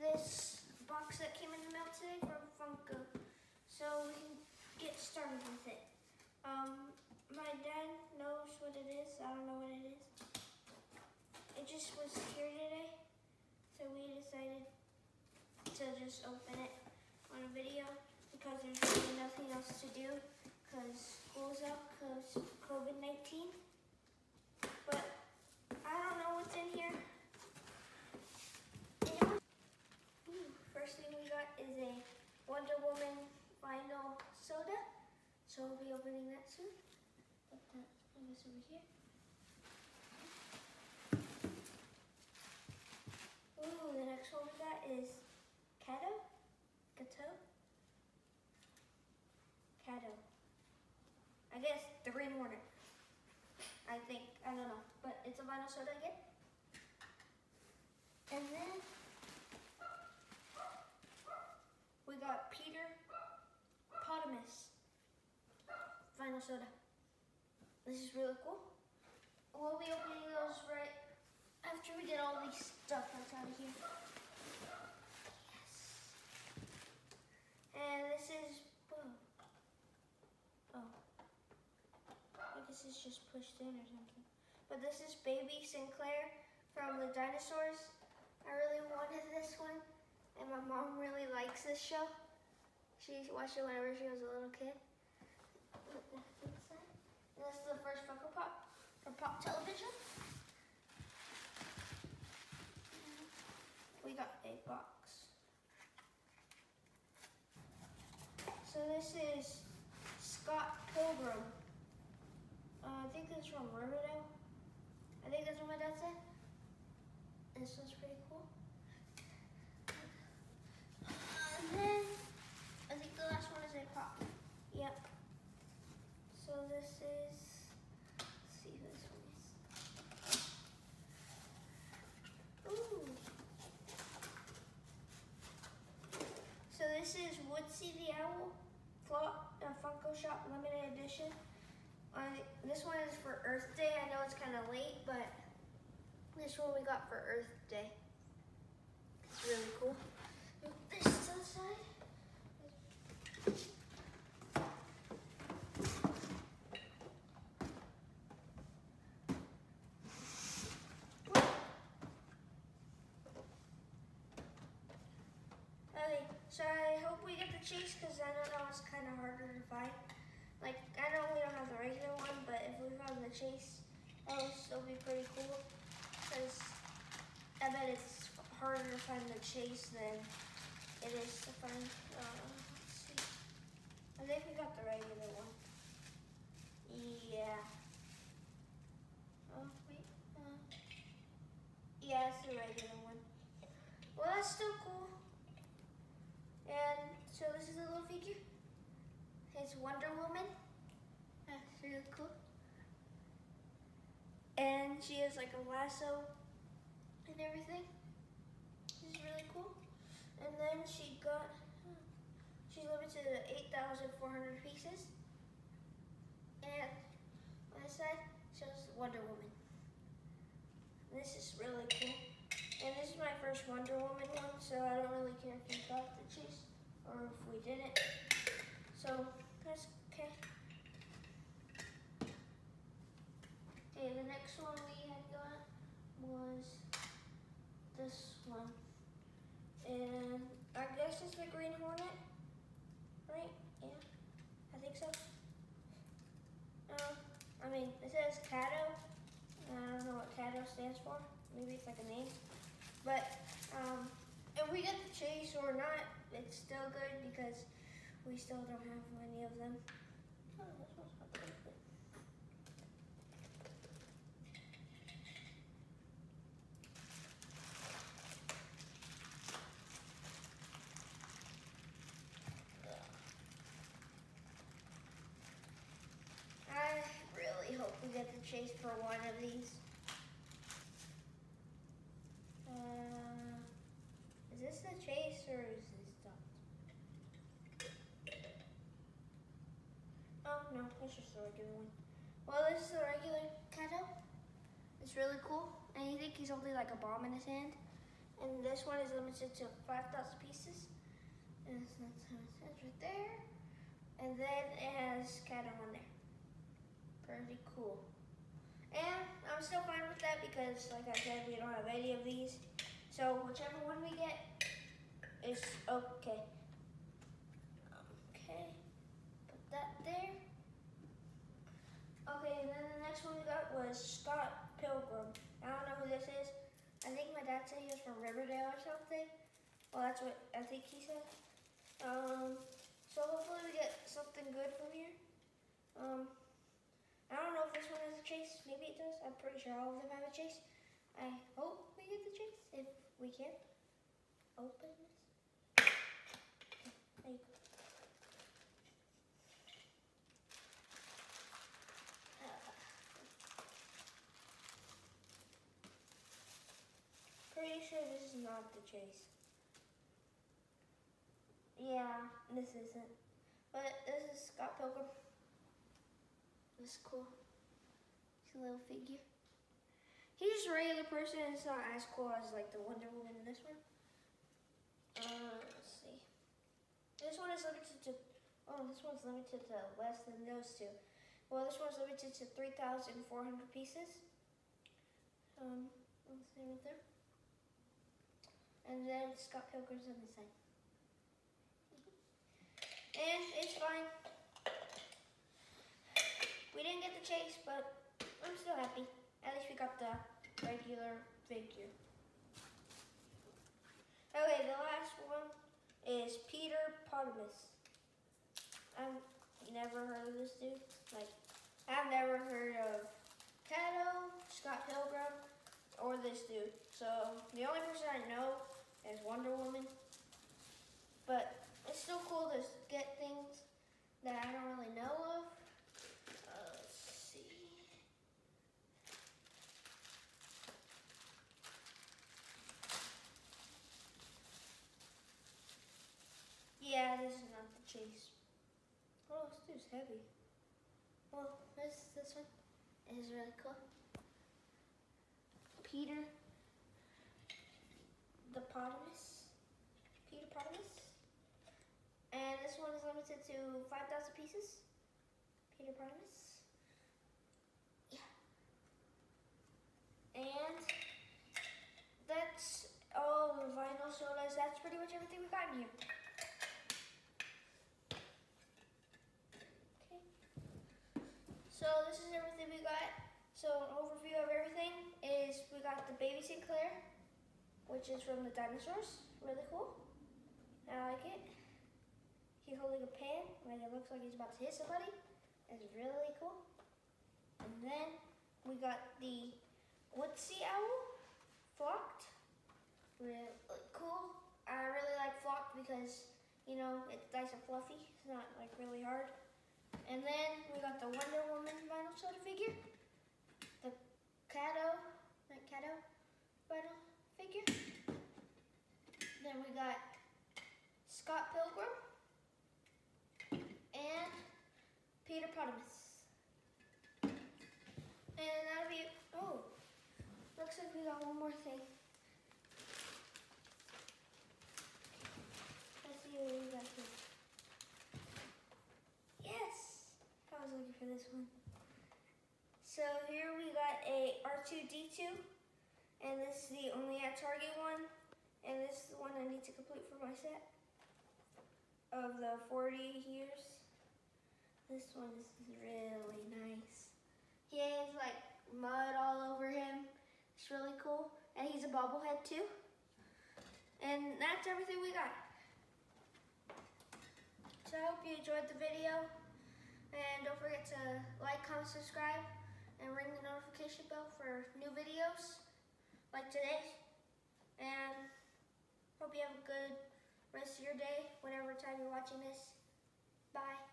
this box that came in the mail today from Funko. So we can get started with it. Um, my dad knows what it is. I don't know what it is. It just was here today, so we decided to just open it on a video because there's really nothing else to do because school's out because COVID-19. But I don't know what's in here. Anyone? Ooh, First thing we got is a Wonder Woman vinyl soda. So we'll be opening that soon. Put that, guess, over here. Ooh, the next one we got is Kato. Kato. Kato. I guess the Green Hornet. I think, I don't know, but it's a vinyl soda again. And then we got Peter Potamus vinyl soda. This is really cool. We'll be opening those right after we get all these stuff out of here. Yes. And this is, oh. Oh. I guess it's just pushed in or something. But this is Baby Sinclair from the dinosaurs. I really wanted this one, and my mom really likes this show. She watched it whenever she was a little kid. Put that to the side. And This is the first Funko Pop from Pop Television. We got a box. So this is Scott Pilgrim. Uh, I think it's from Riverdale. I think that's what my dad said. This one's pretty cool. And then I think the last one is a pop. Yep. So this is. Let's see who this one is. Ooh. So this is Woodsy the Owl, Flo- uh, Funko Shop Limited Edition. Uh, this one is for Earth Day. I know it's kind of late, but this one we got for Earth Day. It's really cool. This to the side. Chase because I don't know it's kind of harder to find. Like, I know we don't have the regular one, but if we found the chase, that would still be pretty cool. Because I bet it's harder to find the chase than it is to find, uh, let's see. I think we got the regular one. Yeah. Oh, wait. Uh, yeah, it's the regular one. Well, that's still cool. It's Wonder Woman. That's really cool. And she has like a lasso and everything. This is really cool. And then she got, she's limited to 8,400 pieces. And on the side shows Wonder Woman. This is really cool. And this is my first Wonder Woman one, so I don't really care if we got the chase or if we didn't. So that's okay. Okay, the next one we had got was this one. And I guess it's the Green Hornet, right? Yeah, I think so. Uh, I mean, it says Kato. I don't know what Kato stands for. Maybe it's like a name. But um, if we get the chase or not, it's still good because we still don't have many of them. Oh, this one's not that good. I really hope we get the chase for one of these. Uh, is this the chase or is this the? Oh no, it's just the regular one. Well, this is the regular Kato. It's really cool, and you think he's holding like a bomb in his hand, And this one is limited to 5,000 pieces. And it's how it says right there. And then it has Kato on there. Pretty cool. And I'm still fine with that because, like I said, we don't have any of these. So whichever one we get is okay. Okay, put that there. Okay, and then the next one we got was Scott Pilgrim. I don't know who this is. I think my dad said he was from Riverdale or something. Well, that's what I think he said. Um, so hopefully we get something good from here. Um, I don't know if this one has a chase. Maybe it does. I'm pretty sure all of them have a chase. I hope we get the chase if we can. Open this. You go. Ah. Pretty sure this is not the chase. Yeah, this isn't. But this is Scott Pilgrim. This is cool. He's a little figure. He's just a regular person. It's not as cool as like the Wonder Woman in this one. Uh, let's see. This one is limited to. Oh, this one's limited to less than those two. Well, this one's limited to 3,400 pieces. Um, let's see right there. And then Scott Pilgrim's on the side. And it's fine. We didn't get the chase, but I'm still happy. At least we got the regular figure. Okay, the last one is Peter Potamus. I've never heard of this dude. Like, I've never heard of Kato, Scott Pilgrim, or this dude. So, the only person I know is Wonder Woman. But it's still cool to get things that I don't really know of. Uh, let's see. Yeah, this Oh, this dude's heavy. Well, this this one is really cool. Peter the Potamus. Peter Potamus. And this one is limited to 5,000 pieces. Peter Potamus. Yeah. And that's all the vinyl sodas. That's pretty much everything we got in here. Okay. So this is everything we got. So an overview of everything is we got the baby Sinclair, which is from the dinosaurs. Really cool. I like it. He's holding a pan, like it looks like he's about to hit somebody. It's really cool. And then we got the Woodsy Owl, flocked. Really cool. I really like flocked because, you know, it's nice and fluffy. It's not like really hard. And then we got the Wonder Woman vinyl soda figure. The Kato, like Kato vinyl figure. Then we got Scott Pilgrim and Peter Potamus. And that'll be, oh, looks like we got one more thing. Let's see what we got here. Yes, Looking for this one. So here we got a R2-D2, and this is the only at Target one, and this is the one I need to complete for my set of the 40 years. This one is really nice. He has like mud all over him. It's really cool. And he's a bobblehead too. And that's everything we got. So I hope you enjoyed the video. And don't forget to like, comment, subscribe, and ring the notification bell for new videos like today. And hope you have a good rest of your day, whatever time you're watching this. Bye.